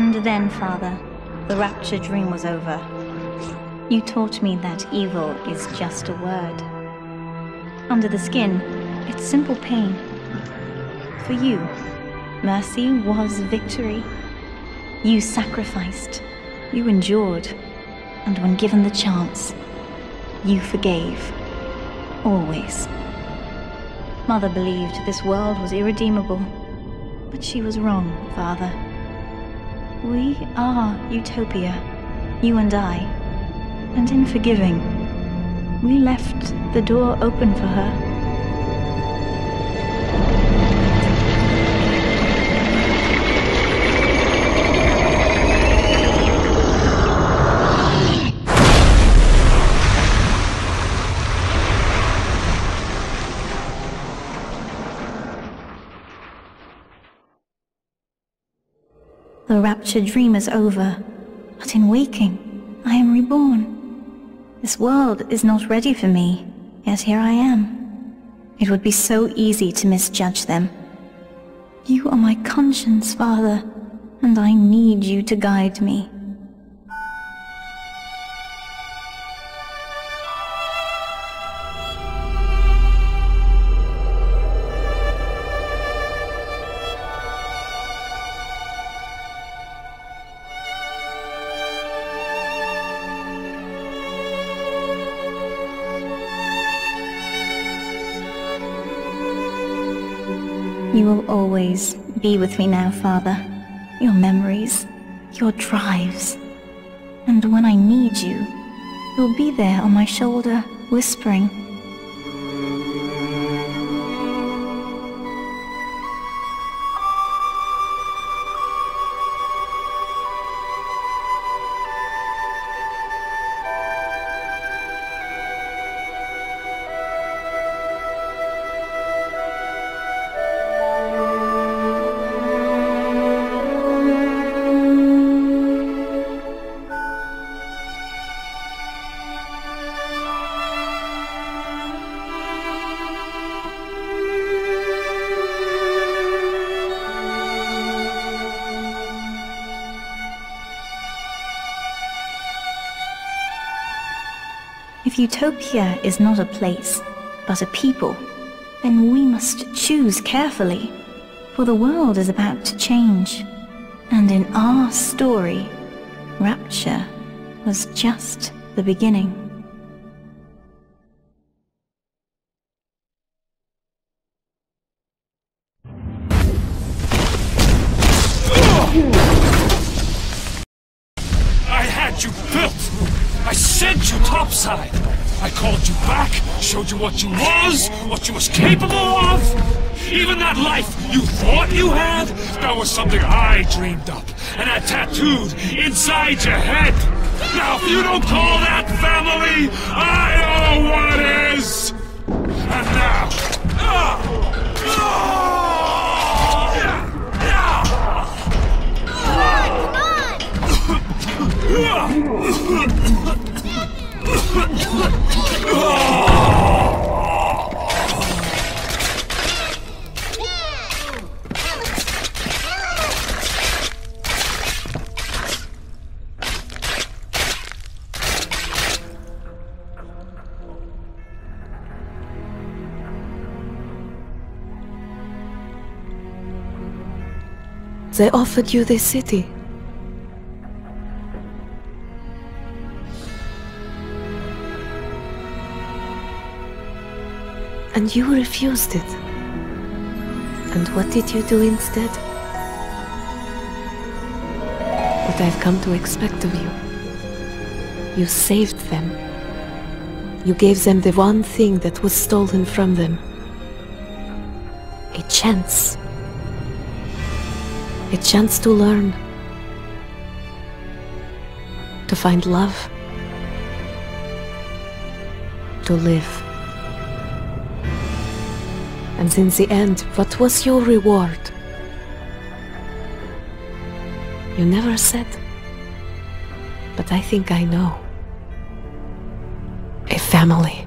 Father. The rapture dream was over. You taught me that evil is just a word. Under the skin, it's simple pain. For you, mercy was victory. You sacrificed, you endured, and when given the chance, you forgave. Always. Mother believed this world was irredeemable, but she was wrong, Father. We are Utopia, you and I. And in forgiving, we left the door open for her. The rapture dream is over, but in waking, I am reborn. This world is not ready for me, yet here I am. It would be so easy to misjudge them. You are my conscience, Father, and I need you to guide me. You will always be with me now, Father. Your memories, your drives. And when I need you, you'll be there on my shoulder, whispering. Utopia is not a place, but a people, then we must choose carefully, for the world is about to change. And in our story, Rapture was just the beginning. I had you built! I sent you topside! I called you back, showed you what you was, what you was capable of! Even that life you thought you had, that was something I dreamed up and I tattooed inside your head! Now if you don't call that family, I know what is! And now... They offered you this city. And you refused it. And what did you do instead? What I've come to expect of you. You saved them. You gave them the one thing that was stolen from them. A chance. A chance to learn. To find love. To live. And in the end, what was your reward? You never said. But I think I know. A family.